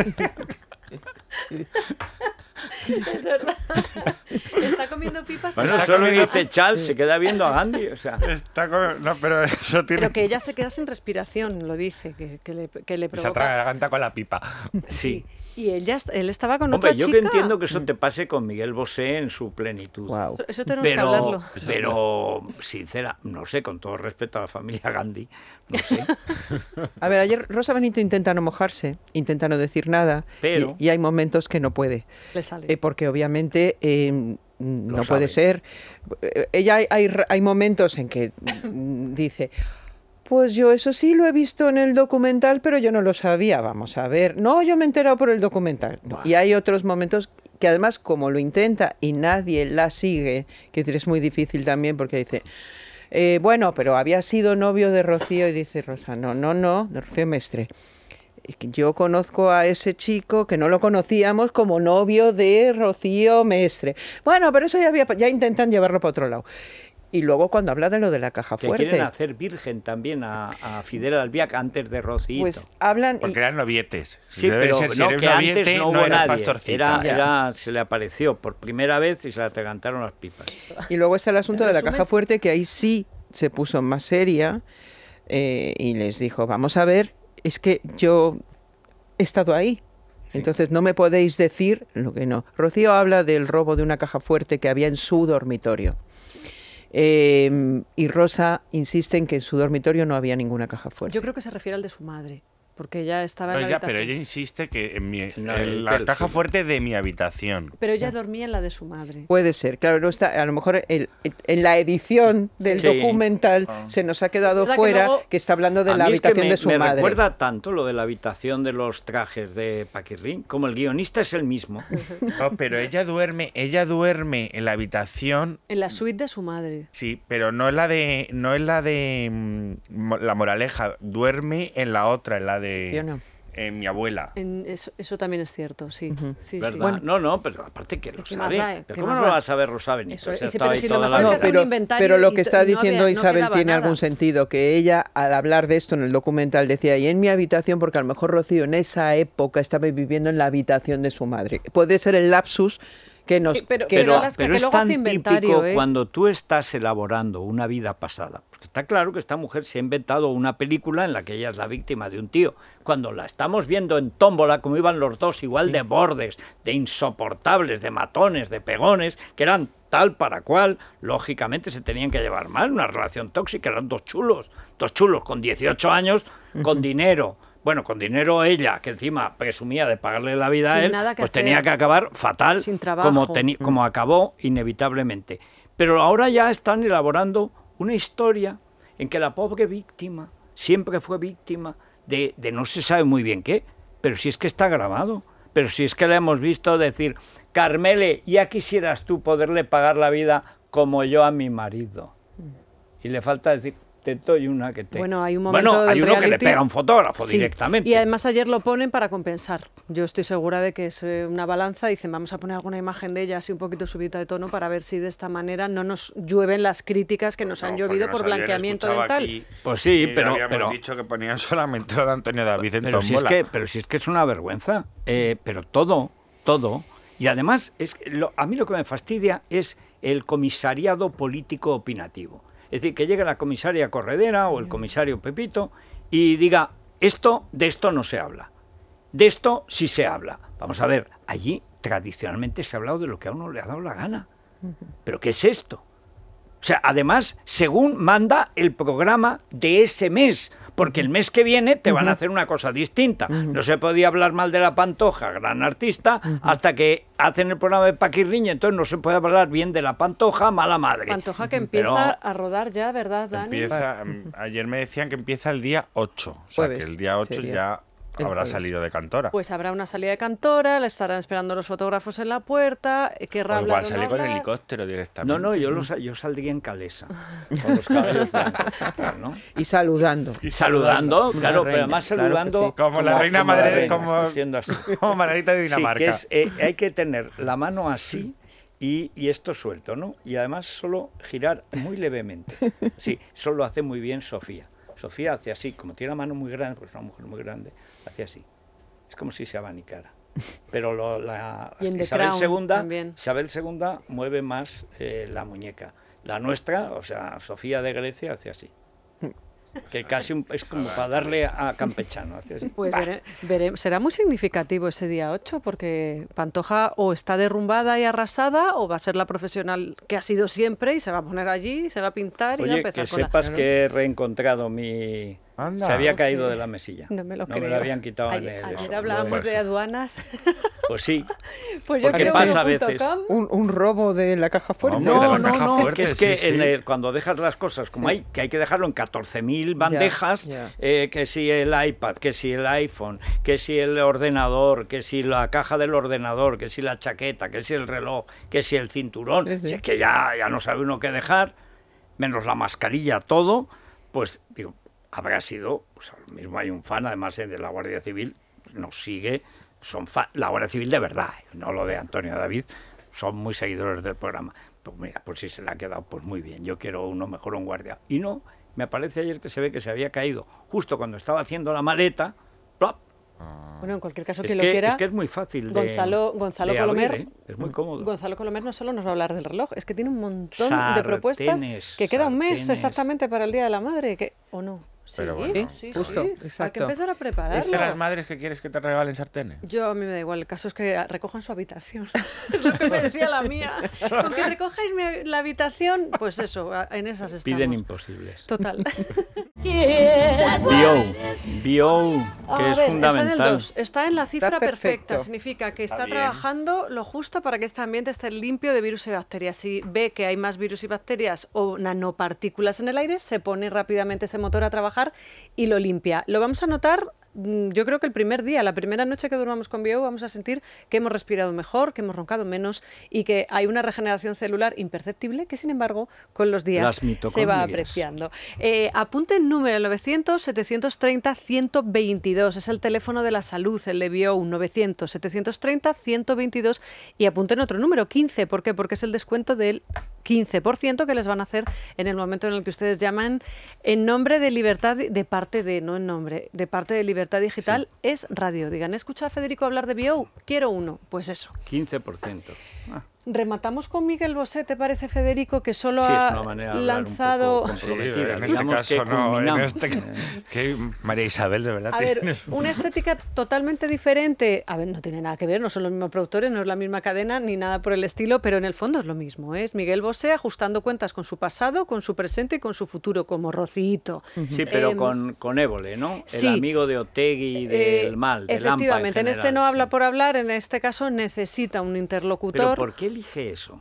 es verdad. Está comiendo pipas. Bueno, está solo dice Charles, se queda viendo a Gandhi. O sea. Está no, pero eso tiene... Pero que ella se queda sin respiración, lo dice, que, que le, que le provoca... Se atraganta con la pipa. Sí. Y él, ya, él estaba con Hombre, otra yo chica. que entiendo que eso te pase con Miguel Bosé en su plenitud. Wow. Eso tenemos pero, que hablarlo. Pero, sincera, no sé, con todo respeto a la familia Gandhi, no sé. A ver, ayer Rosa Benito intenta no mojarse, intenta no decir nada, pero... y, y hay momentos que no puede. Le sale. Eh, porque obviamente... Eh, Lo no puede sabe. ser. Eh, Ella hay, hay, hay momentos en que mm, dice, pues yo eso sí lo he visto en el documental, pero yo no lo sabía. Vamos a ver. No, yo me he enterado por el documental. Y hay otros momentos que además como lo intenta y nadie la sigue, que es muy difícil también porque dice, eh, bueno, pero había sido novio de Rocío y dice Rosa, no, no, no, de Rocío Mestre. Yo conozco a ese chico que no lo conocíamos como novio de Rocío Mestre. Bueno, pero eso ya, había, ya intentan llevarlo para otro lado. Y luego cuando habla de lo de la caja Que fuerte, quieren hacer virgen también a, a Fidel Albiac antes de Rocío. pues hablan... y- Porque eran novietes. Sí, Debe pero ser, si no, eres que antes noviete, no hubo nadie. pastorcita. Era, era- se le apareció por primera vez y se le atragantaron las pipas. Y luego está el asunto de la caja fuerte, que ahí sí se puso más seria eh, y les dijo, vamos a ver, es que yo he estado ahí. Entonces no me podéis decir lo que no. Rocío habla del robo de una caja fuerte que había en su dormitorio. Eh, y Rosa insiste en que en su dormitorio no había ninguna caja fuerte. Yo creo que se refiere al de su madre, porque ella estaba en Pues la ya, pero ella habitación. insiste que en, mi- No, en el la del caja fuerte de mi habitación. Pero ella dormía en la de su madre. Puede ser, claro, no está, a lo mejor el- en la edición del Sí. documental Ah. se nos ha quedado que fuera que, luego- está hablando de A la mí es que habitación me, de su me madre. recuerda tanto lo de la habitación de los trajes de Paquirrín, como el guionista es el mismo. No, pero ella duerme, ella duerme en la habitación En la suite de su madre. Sí, pero no es la de no es la de mm, la moraleja, duerme en la otra, en la de Yo no. en mi abuela. En- eso, eso también es cierto, sí. Ujú. sí, sí. ¿Verdad? No, no, pero aparte que lo ¿Qué más sabe. da, eh? Pero ¿Qué ¿Cómo no lo va a saber Rosa Benítez? Eso, estado pero si lo No, pero, inventario pero lo que está no diciendo había- Isabel tiene nada. algún sentido, que ella al hablar de esto en el documental decía, y en mi habitación, porque a lo mejor Rocío en esa época estaba viviendo en la habitación de su madre. Puede ser el lapsus que nos... Sí, pero- que Pero, que es tan típico ¿eh? cuando tú estás elaborando una vida pasada. Está claro que esta mujer se ha inventado una película en la que ella es la víctima de un tío. Cuando la estamos viendo en tómbola, como iban los dos, igual de bordes, de insoportables, de matones, de pegones, que eran tal para cual, lógicamente se tenían que llevar mal, una relación tóxica, eran dos chulos, dos chulos con 18 años, con dinero. Bueno, con dinero ella, que encima presumía de pagarle la vida a él, pues tenía que acabar fatal, Sin como, como acabó inevitablemente. Pero ahora ya están elaborando una historia en que la pobre víctima siempre fue víctima de, de no se sabe muy bien qué, pero si es que está grabado, pero si es que le hemos visto decir, Carmele, ya quisieras tú poderle pagar la vida como yo a mi marido. Y le falta decir, te doy una que te... Bueno, hay un momento Bueno, hay uno que le pega a un fotógrafo Sí, directamente. Y además ayer lo ponen para compensar. Yo estoy segura de que es eh, una balanza. Dicen, vamos a poner alguna imagen de ella así un poquito subida de tono para ver si de esta manera no nos llueven las críticas que nos han llovido por blanqueamiento dental. aquí Pues sí, y pero- habíamos pero- dicho que ponían solamente lo de Antonio David en pero si, es que, pero si es que es una vergüenza. Eh, pero todo, todo. Y además, es que lo- a mí lo que me fastidia es el comisariado político opinativo. Es decir, que llegue la comisaria Corredera o el comisario Pepito y diga, esto, de esto no se habla. De esto sí se habla. Vamos a ver, allí tradicionalmente se ha hablado de lo que a uno le ha dado la gana. ¿Pero qué es esto? O sea, además, según manda el programa de ese mes, porque el mes que viene te van a hacer una cosa distinta. No se podía hablar mal de la Pantoja, gran artista, hasta que hacen el programa de Paquirriña, entonces no se puede hablar bien de la Pantoja, mala madre. Pantoja que Pero- empieza a rodar ya, ¿verdad, Dani? Empieza, mm, ayer me decían que empieza el día 8. O sea, Jueves que el día 8 sería. ya habrá jueves. salido de cantora. Pues habrá una salida de cantora, le estarán esperando los fotógrafos en la puerta, eh, querrá o igual sale con helicóptero directamente. No, no, yo, lo yo saldría en calesa, con los cabellos blancos, ¿no? Y saludando. Y Saludando, claro, reina, pero además claro saludando sí. Como la reina la madre, reina, como, haciendo así. como Margarita de Sí, que Dinamarca. es, eh, hay que tener la mano así y, y esto suelto, ¿no? Y además solo girar muy levemente. Sí, solo hace muy bien Sofía. Sofía hace así, como tiene la mano muy grande, pues es una mujer muy grande, hace así. Es como si se abanicara. Pero lo- la, Isabel Crown II, también. Isabel II mueve más eh, la muñeca. La nuestra, o sea, Sofía de Grecia hace así. Que casi un- es como para darle a campechano. Pues vere- vere- será muy significativo ese día 8 porque Pantoja o está derrumbada y arrasada o va a ser la profesional que ha sido siempre y se va a poner allí, se va a pintar y va a empezar que con la- sepas que he reencontrado mi, Anda. Se había caído de la mesilla. No me lo no creo. me lo habían quitado ayer, en el... ayer hablábamos Pues- de aduanas. Pues sí. Pues yo Porque creo pasa a que veces. Un, un robo de la caja fuerte. De No, la no, caja no, fuerte, es que sí, en sí. el- cuando dejas las cosas como hay, que hay que dejarlo en 14.000 bandejas, ya. eh, que si el iPad, que si el iPhone, que si el ordenador, que si la caja del ordenador, que si la chaqueta, que si el reloj, que si el cinturón, Sí, sí. si es que ya, ya no sabe uno qué dejar, menos la mascarilla, todo, pues digo, habrá sido, pues ahora mismo hay un fan, además eh, de la Guardia Civil, nos sigue, son fa- la Guardia Civil de verdad, eh, no lo de Antonio David, son muy seguidores del programa. Pues mira, pues si se le ha quedado, pues muy bien, yo quiero uno mejor un guardia. Y no, me parece ayer que se ve que se había caído justo cuando estaba haciendo la maleta, ¡plop! Bueno, en cualquier caso, Es quien que, lo quiera. es que es muy fácil de Gonzalo, Gonzalo de abrir, Colomer, ¿eh? es muy cómodo. Gonzalo Colomer no solo nos va a hablar del reloj, es que tiene un montón de propuestas que queda un mes exactamente para el Día de la Madre, que ¿o no? Sí, Pero bueno. sí, Justo, sí. Hay que exacto. empezar a prepararlo. ¿Es de las madres que quieres que te regalen sartenes? Yo a mí me da igual, el caso es que recojan su habitación. es lo que me decía la mía. Con que recojáis mi- la habitación, pues eso, en esas estamos. Piden imposibles. Total. Bio, bio, que A es ver, Está en el fundamental. 2. Está en la cifra perfecta. Significa que está, trabajando lo justo para que este ambiente esté limpio de virus y bacterias. Si ve que hay más virus y bacterias o nanopartículas en el aire, se pone rápidamente ese motor a trabajar y lo limpia. Lo vamos a notar. mm, Yo creo que el primer día, la primera noche que durmamos con Bio, vamos a sentir que hemos respirado mejor, que hemos roncado menos y que hay una regeneración celular imperceptible que, sin embargo, con los días se va apreciando. Eh, apunte el número 900-730-122. Es el teléfono de la salud, el de Bio 900-730-122. Y apunten otro número, 15. ¿Por qué? Porque es el descuento del 15% que les van a hacer en el momento en el que ustedes llaman en nombre de Libertad, de parte de, no en nombre, de parte de Libertad Digital, es radio. Digan, escucha a Federico hablar de Bio, quiero uno. Pues eso. 15%. Ah, Rematamos con Miguel Bosé, ¿te parece, Federico, que solo sí, es ha una manera de hablar un lanzado... Sí, en este caso no. En este, que María Isabel, de verdad. A ver, tienes- una estética totalmente diferente. A ver, no tiene nada que ver, no son los mismos productores, no es la misma cadena ni nada por el estilo, pero en el fondo es lo mismo. ¿eh? Es Miguel Bosé ajustando cuentas con su pasado, con su presente y con su futuro, como Rocito. Sí, pero Em, con, con Évole, ¿no? El sí. amigo de Otegui del Eh, mal, del Efectivamente, en, este no habla por hablar, en este caso necesita un Pero interlocutor. ¿por qué elige eso?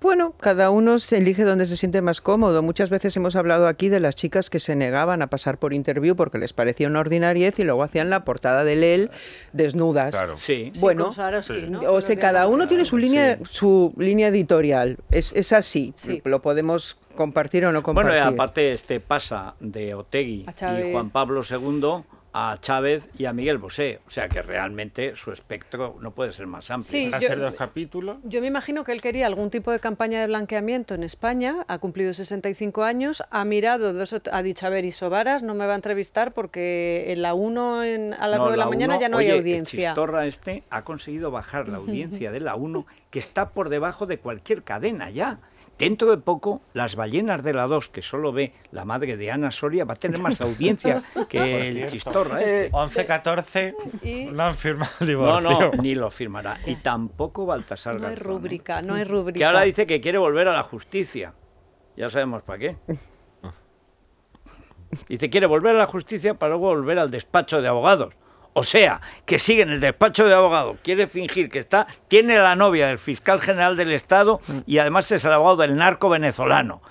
Bueno, cada uno se elige donde se siente más cómodo. Muchas veces hemos hablado aquí de las chicas que se negaban a pasar por interview porque les parecía una ordinariez y luego hacían la portada de Lel desnudas. Claro. Sí. Sí, bueno, sí. ¿no? O sea, cada uno tiene su línea, Sí. su línea editorial. Es, es así. Sí. Lo podemos compartir o no compartir. Bueno, y aparte este pasa de Otegui y Juan Pablo II a Chávez y a Miguel Bosé. O sea que realmente su espectro no puede ser más amplio. Sí, yo- ser dos capítulos. Yo me imagino que él quería algún tipo de campaña de blanqueamiento en España, ha cumplido 65 años, ha mirado, dos o t- ha dicho, a ver, Isobaras no me va a entrevistar porque en la 1 en- a las No, 9 de la, la mañana uno- ya no oye, hay el audiencia. Chistorra este ha conseguido bajar la audiencia de la 1, que está por debajo de cualquier cadena ya. Dentro de poco, las ballenas de la 2, que solo ve la madre de Ana Soria, va a tener más audiencia que el. Chistorra este. 11-14 Y- no han firmado el No, divorcio. no, ni lo firmará. Y tampoco Baltasar No hay Garzón, ¿eh? rúbrica, no hay rúbrica. Que ahora dice que quiere volver a la justicia. Ya sabemos para qué. Dice, quiere volver a la justicia para luego volver al despacho de abogados. O sea, que sigue en el despacho de abogados, quiere fingir que está, tiene la novia del fiscal general del Estado y además es el abogado del narco venezolano.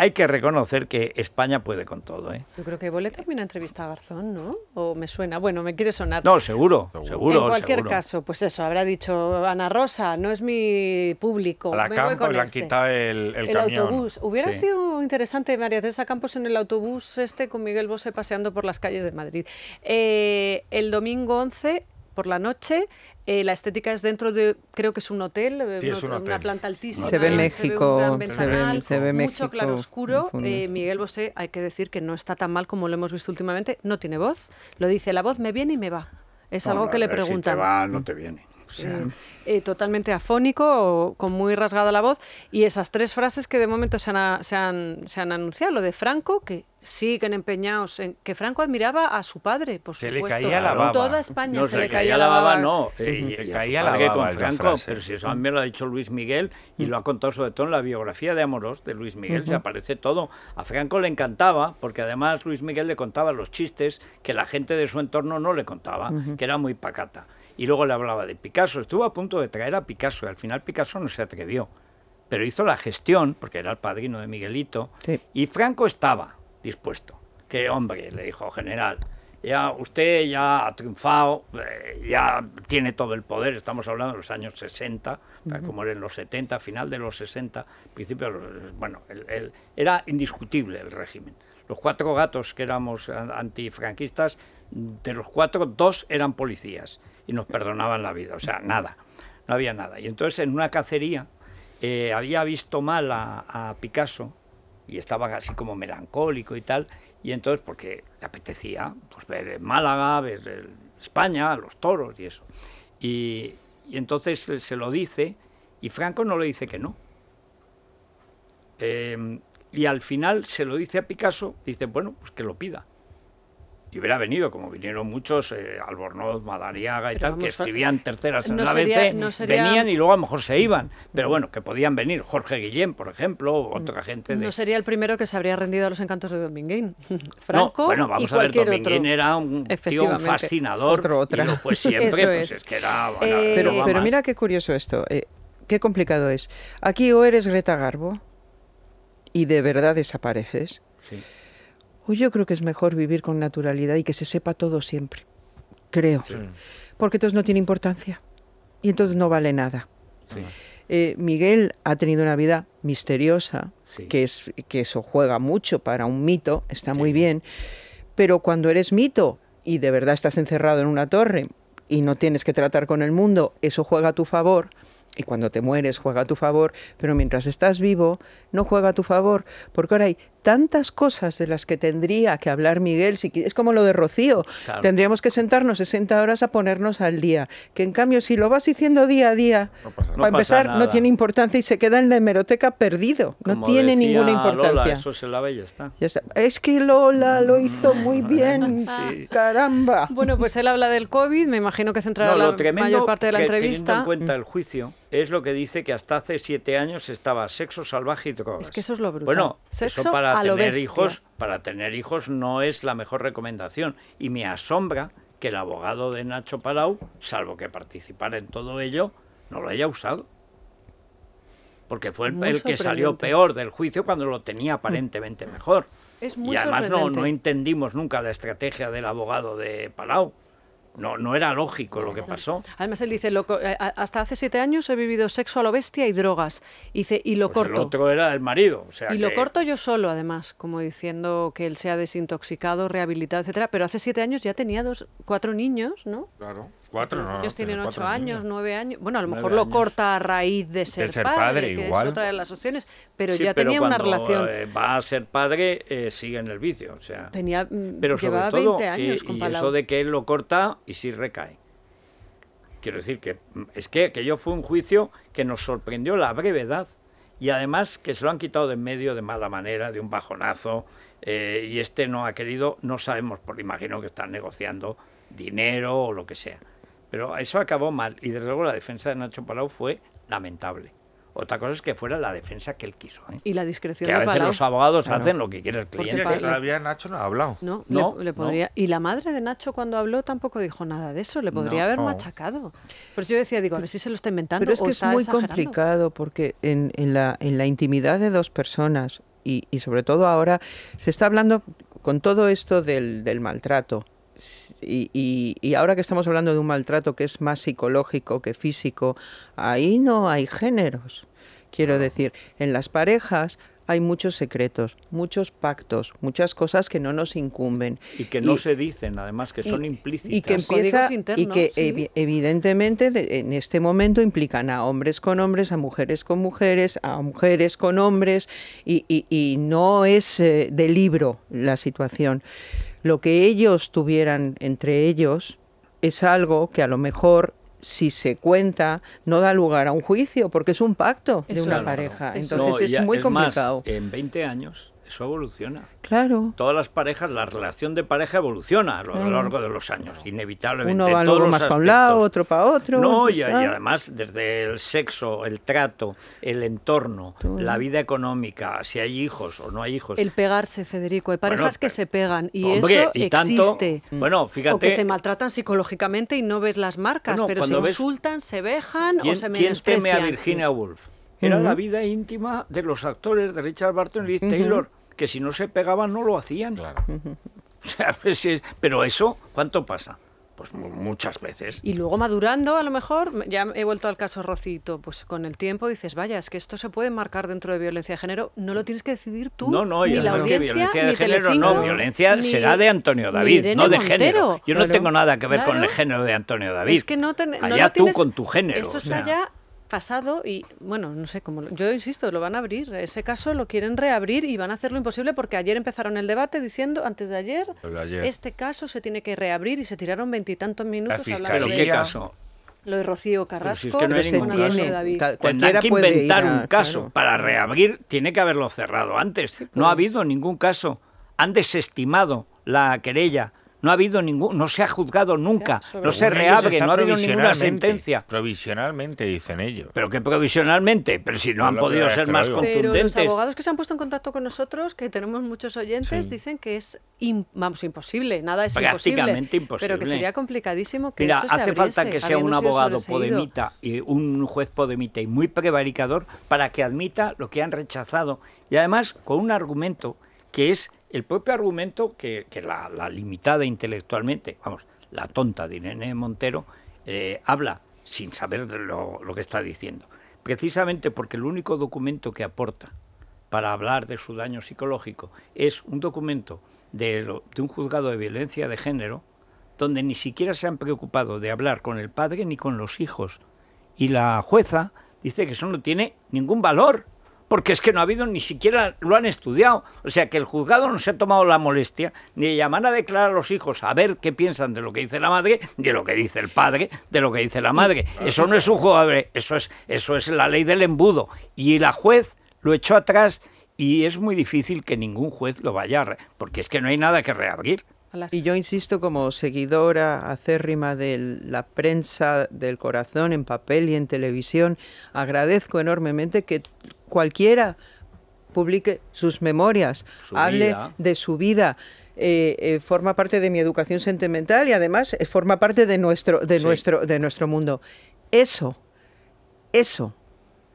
Hay que reconocer que España puede con todo, ¿eh? Yo creo que Bolet también ha entrevistado a Garzón, ¿no? O me suena, bueno, me quiere sonar. No, seguro, Seguro. en cualquier seguro. caso, pues eso, habrá dicho Ana Rosa, no es mi público. A la me voy Campos con le han este". quitado el, el el camión. autobús. Hubiera Sí. sido interesante María Teresa Campos en el autobús este con Miguel Bosé paseando por las calles de Madrid. Eh, el domingo 11 por la noche. Eh, la estética es dentro de, creo que es un hotel, eh, Sí, es una, planta altísima. Se ve un México, gran se ve- ventanal, se ve mucho México claroscuro. Eh, Miguel Bosé, hay que decir que no está tan mal como lo hemos visto últimamente. No tiene voz. Lo dice, la voz me viene y me va. Es No, algo que le ver, Si preguntan. te va, no te viene. Eh, eh, totalmente afónico, con muy rasgada la voz, y esas tres frases que de momento se han, se han, se han anunciado, lo de Franco, que siguen empeñados en que Franco admiraba a su padre, por Se supuesto. le caía la baba. Toda España No, se le caía la baba. no. Le Eh, a caía la baba con Franco, pero si eso también lo ha dicho Luis Miguel y lo ha contado sobre todo en la biografía de Amorós de Luis Miguel, se aparece todo. A Franco le encantaba, porque además Luis Miguel le contaba los chistes que la gente de su entorno no le contaba, que era muy pacata. Y luego le hablaba de Picasso. Estuvo a punto de traer a Picasso y al final Picasso no se atrevió. Pero hizo la gestión, porque era el padrino de Miguelito, Sí. y Franco estaba dispuesto. Que hombre, le dijo, general, ya usted ya ha triunfado, eh, ya tiene todo el poder, estamos hablando de los años 60, o sea, como era en los 70, final de los 60, principio de los... Bueno, el- el- era indiscutible el régimen. Los cuatro gatos que éramos antifranquistas, de los cuatro, dos eran policías y nos perdonaban la vida, o sea, nada, no había nada. Y entonces en una cacería eh, había visto mal a, Picasso y estaba así como melancólico y tal, y entonces porque le apetecía pues ver Málaga, ver España, los toros y eso. Y, entonces se- lo dice y Franco no le dice que no. Eh, y al final se lo dice a Picasso, dice, bueno, pues que lo pida. Y hubiera venido, como vinieron muchos, eh, Albornoz, Madariaga y Pero tal, que escribían terceras en no la sería- ABC, no sería- venían y luego a lo mejor se iban. Pero bueno, que podían venir. Jorge Guillén, por ejemplo, o otra gente de... No sería el primero que se habría rendido a los encantos de Dominguín. Franco No, bueno, vamos y a ver, Dominguín otro. era un tío un fascinador Otro, otra. y lo fue siempre, Eso pues es. es que era... bueno, Eh, Pero, no mira qué curioso esto, eh, qué complicado es. Aquí o eres Greta Garbo y de verdad desapareces, Sí. O yo creo que es mejor vivir con naturalidad y que se sepa todo siempre. Creo. Porque entonces no tiene importancia y entonces no vale nada. Sí. Eh, Miguel ha tenido una vida misteriosa, Sí. que, es, que eso juega mucho para un mito, está muy bien, pero cuando eres mito y de verdad estás encerrado en una torre y no tienes que tratar con el mundo, eso juega a tu favor. Y cuando te mueres juega a tu favor, pero mientras estás vivo no juega a tu favor, porque ahora hay tantas cosas de las que tendría que hablar Miguel, si es como lo de Rocío, Claro. tendríamos que sentarnos 60 horas a ponernos al día, que en cambio si lo vas diciendo día a día, No pasa nada. No para empezar, no tiene importancia y se queda en la hemeroteca perdido. No Como tiene decía ninguna Lola, importancia. eso se lava y ya está. Ya está. Es que Lola lo hizo muy bien. Sí. Caramba. Bueno, pues él habla del COVID, me imagino que centrará No, la mayor parte de la que, teniendo entrevista. en cuenta el juicio es lo que dice que hasta hace siete años estaba sexo salvaje y drogas. Es que eso es lo brutal. Bueno, Sexo eso para tener hijos, para tener hijos no es la mejor recomendación y me asombra que el abogado de Nacho Palau, salvo que participara en todo ello, no lo haya usado. Porque fue el, que salió peor del juicio cuando lo tenía aparentemente mejor. Es muy y además no, no entendimos nunca la estrategia del abogado de Palau. No, no era lógico lo que pasó. Además, él dice, lo co- eh, hasta hace siete años he vivido sexo a lo bestia y drogas. Dice, y lo Pues el corto. otro era el marido. O sea Y lo corto yo solo, además, como diciendo que él se ha desintoxicado, rehabilitado, etcétera. Pero hace siete años ya tenía dos, cuatro niños, ¿no? Claro. Cuatro, no. Ellos tienen tiene ocho años, niños. nueve años. Bueno, a lo mejor lo corta a raíz de ser, ser padre, que igual. es otra de las opciones. Pero Sí, ya tenía una relación. eh, va a ser padre, eh, sigue en el vicio. O sea, Tenía, mm, pero sobre llevaba todo 20 que- años con y Palau. eso de que él lo corta y sí recae. Quiero decir que mm, es que aquello fue un juicio que nos sorprendió la brevedad y además que se lo han quitado de en medio de mala manera, de un bajonazo eh, y este no ha querido, no sabemos, porque imagino que están negociando dinero o lo que sea. Pero eso acabó mal y desde luego la defensa de Nacho Palau fue lamentable. Otra cosa es que fuera la defensa que él quiso. ¿eh? Y la discreción Que a de veces Palau. los abogados Claro. hacen lo que quiere el Porque cliente. Mira que Pablo- todavía Nacho no ha hablado. No, No, le, le no. podría... Y la madre de Nacho cuando habló tampoco dijo nada de eso, le podría No. haber machacado. Pues yo decía, digo, a ver si se lo está inventando. Pero es o que es muy exagerando. complicado porque en, en la, en la intimidad de dos personas y, y sobre todo ahora se está hablando con todo esto del, del maltrato. Y, y- y ahora que estamos hablando de un maltrato que es más psicológico que físico, ahí no hay géneros. Quiero decir, en las parejas hay muchos secretos, muchos pactos, muchas cosas que no nos incumben. Y que no Y- se dicen, además, que son y- implícitas. Y que empieza y internos, que sí. evi- evidentemente de- en este momento implican a hombres con hombres, a mujeres con mujeres, a mujeres con hombres y, y- y no es eh, de libro la situación. Lo que ellos tuvieran entre ellos es algo que a lo mejor si se cuenta, no da lugar a un juicio, porque es un pacto de una es. pareja. Eso Entonces No, es muy más, complicado. en 20 años eso evoluciona. Claro. Todas las parejas, la relación de pareja evoluciona a lo Claro. largo de los años, inevitablemente. Uno va todos más para un lado, otro para otro. No, y, además desde el sexo, el trato, el entorno, Todo. la vida económica, si hay hijos o no hay hijos. El pegarse, Federico. Hay Bueno, parejas que se pegan y Hombre, eso y tanto- existe. Bueno, fíjate. O que se maltratan psicológicamente y no ves las marcas, Bueno, pero se ves- insultan, se vejan o ¿Quién, se quién teme a menosprecian. Virginia Woolf? Era la vida íntima de los actores de Richard Barton y Liz. Taylor, que si no se pegaban no lo hacían. Claro. O sea, pues pero eso, ¿cuánto pasa? Pues mu- muchas veces. Y luego madurando, a lo mejor, ya he vuelto al caso Rocito, pues con el tiempo dices, vaya, es que esto se puede marcar dentro de violencia de género, no lo tienes que decidir tú. No, no, y ni la además que audiencia, violencia de género no, violencia ni- será de Antonio ni David, no de Montero. género. Yo no tengo nada que ver con el género de Antonio David. Es que no, ten- no Allá lo tú tienes- con tu género. Eso o está sea. ya pasado y, bueno, no sé cómo. lo- Yo insisto, lo van a abrir. Ese caso lo quieren reabrir y van a hacer lo imposible porque ayer empezaron el debate diciendo, antes de ayer, Lo de ayer. este caso se tiene que reabrir y se tiraron veintitantos minutos La hablando ¿Pero de qué caso? lo de Rocío Pero Carrasco si es que no caso. David. Cualquiera que puede ir inventar a- un caso claro. para reabrir, tiene que haberlo cerrado antes. no ha pues. habido ningún caso. Han desestimado la querella. No ha habido ningún, no se ha juzgado nunca, no se reabre, no ha habido ninguna sentencia. Provisionalmente, dicen ellos. Pero que provisionalmente, pero si no Es han podido ser más. Pero los contundentes. abogados que se han puesto en contacto con nosotros, que tenemos muchos oyentes, Sí. dicen que es vamos imposible, nada es Prácticamente imposible, pero que sería complicadísimo que Mira, eso se hace falta que sea un abogado podemita y un juez podemita y muy prevaricador para que admita lo que han rechazado. Y además con un argumento que es el propio argumento que, la, la limitada intelectualmente, vamos, la tonta de Irene Montero, eh, habla sin saber lo, lo que está diciendo. Precisamente porque el único documento que aporta para hablar de su daño psicológico es un documento de, lo- de un juzgado de violencia de género donde ni siquiera se han preocupado de hablar con el padre ni con los hijos. Y la jueza dice que eso no tiene ningún valor, porque es que no ha habido ni siquiera lo han estudiado. O sea que el juzgado no se ha tomado la molestia ni de llamar a declarar a los hijos a ver qué piensan de lo que dice la madre, ni de lo que dice el padre, de lo que dice la madre. Eso no es un juego, eso es, eso es la ley del embudo. Y la juez lo echó atrás y es muy difícil que ningún juez lo vaya a... re- porque es que no hay nada que reabrir. Las- Y yo insisto como seguidora acérrima de la prensa del corazón en papel y en televisión, agradezco enormemente que cualquiera publique sus memorias, Su hable vida. de su vida. eh, eh, forma parte de mi educación sentimental y además eh, forma parte de nuestro, de Sí. nuestro, de nuestro mundo. Eso, eso,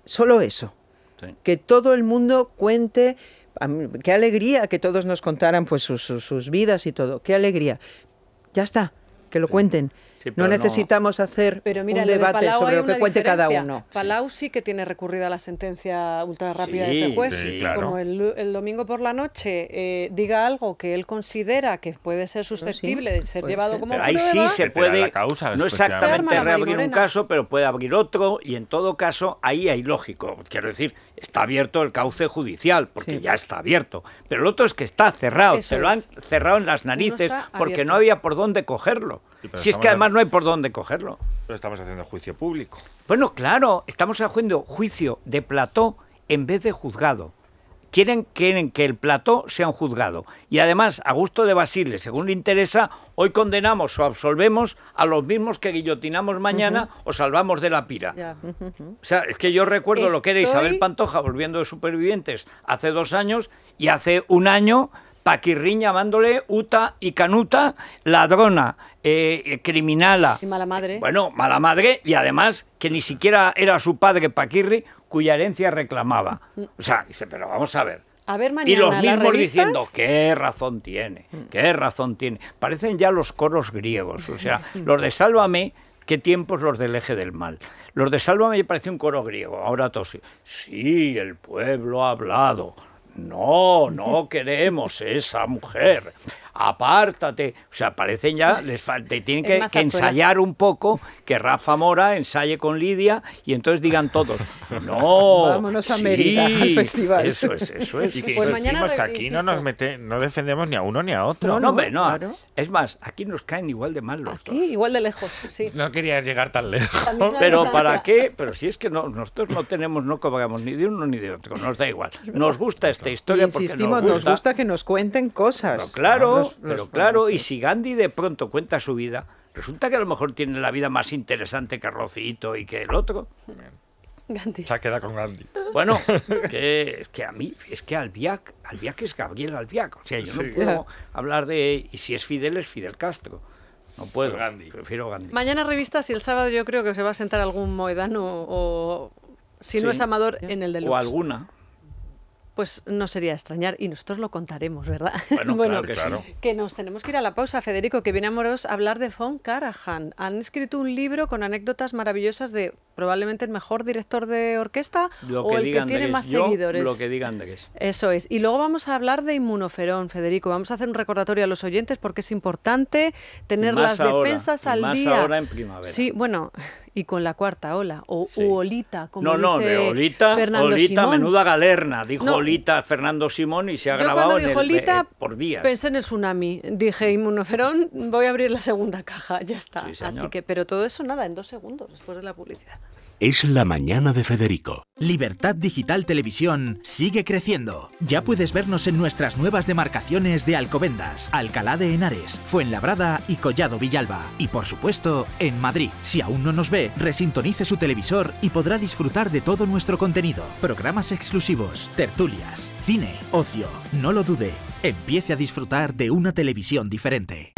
solo eso Sí. que todo el mundo cuente, qué alegría que todos nos contaran pues sus, sus- sus vidas y todo, qué alegría. Ya está, que lo cuenten. Sí, no necesitamos hacer Pero mira, un de debate sobre lo que cuente cada uno. Palau sí que tiene recurrida la sentencia ultra rápida de Sí, ese juez. sí, claro. Como el, el domingo por la noche eh, diga algo que él considera que puede ser susceptible de ser puede llevado ser. como Pero ahí prueba. sí se de puede, la causa, no exactamente reabrir un caso, pero puede abrir otro y en todo caso ahí hay lógico. Quiero decir, está abierto el cauce judicial, porque Sí. ya está abierto. Pero el otro es que está cerrado, Eso se lo han cerrado en las narices porque abierto. no había por dónde cogerlo. Sí, si es que además no hay por dónde cogerlo. Pero estamos haciendo juicio público. Bueno, claro, estamos haciendo juicio de plató en vez de juzgado. Quieren, quieren que el plató sea un juzgado. Y además, a gusto de Basile, según le interesa, hoy condenamos o absolvemos a los mismos que guillotinamos mañana o salvamos de la pira. O sea, es que yo recuerdo lo que era Isabel Pantoja volviendo de Supervivientes hace dos años y hace un año Paquirrín llamándole Uta y Canuta, ladrona, eh, eh, criminala. Y mala madre. Bueno, mala madre y además que ni siquiera era su padre Paquirri cuya herencia reclamaba. O sea, dice, pero vamos a ver. A ver, Y mañana los las mismos diciendo, qué razón tiene, qué razón tiene. Parecen ya los coros griegos, o sea, los de Sálvame, qué tiempos los del eje del mal. Los de Sálvame me parece un coro griego, ahora todos, sí, el pueblo ha hablado, no, no queremos esa mujer. apártate. O sea, parecen ya, les falta, tienen que, ensayar un poco, que Rafa Mora ensaye con Lidia y entonces digan todos, no, Vámonos a Mérida, al sí, festival". Eso es, eso es. Y que Pues insistimos mañana que aquí no nos mete, no defendemos ni a uno ni a otro. No, no, hombre, no. claro. Es más, aquí nos caen igual de mal los Aquí, dos. igual de lejos, sí. No quería llegar tan lejos. Pero. ¿para qué? Pero si es que no, nosotros no tenemos, no cobramos ni de uno ni de otro, nos da igual. Nos gusta esta Historia porque insistimos, nos nos gusta. gusta que nos cuenten cosas. Pero claro, Los- los pero claro, y si Gandhi de pronto cuenta su vida, resulta que a lo mejor tiene la vida más interesante que Rocito y que el otro. Gandhi. Se ha quedado con Gandhi. Bueno, que, es que a mí, es que Albiac, Albiac es Gabriel Albiac. O sea, yo no puedo hablar de. Y si es Fidel, es Fidel Castro. No puedo. Gandhi. Prefiero Gandhi. Mañana revistas y el sábado yo creo que se va a sentar algún moedano o, si no es Amador, en el deluxe. O alguna. Pues no sería extrañar y nosotros lo contaremos, ¿verdad? Bueno, claro que sí. que nos tenemos que ir a la pausa, Federico, que viene a Moros a hablar de Von Karajan. Han escrito un libro con anécdotas maravillosas de probablemente el mejor director de orquesta Lo o el que tiene Andrés. más Yo, seguidores. Lo que diga Andrés. Eso es. Y luego vamos a hablar de inmunoferón, Federico. Vamos a hacer un recordatorio a los oyentes porque es importante tener más las ahora, defensas al más día. ahora en primavera. Sí, bueno, y con la cuarta ola, o Sí. u Olita, como no, no, dice de Olita, Fernando Olita, Simón. menuda galerna. Dijo No. Olita Fernando Simón y se ha Yo grabado en dijo el, Olita, eh, por días. Pensé en el tsunami. Dije, inmunoferón, voy a abrir la segunda caja. Ya está. Sí. Así que, pero todo eso nada, en dos segundos después de la publicidad. Es la mañana de Federico. Libertad Digital Televisión sigue creciendo. Ya puedes vernos en nuestras nuevas demarcaciones de Alcobendas, Alcalá de Henares, Fuenlabrada y Collado Villalba. Y por supuesto, en Madrid. Si aún no nos ve, resintonice su televisor y podrá disfrutar de todo nuestro contenido. Programas exclusivos, tertulias, cine, ocio. No lo dude. Empiece a disfrutar de una televisión diferente.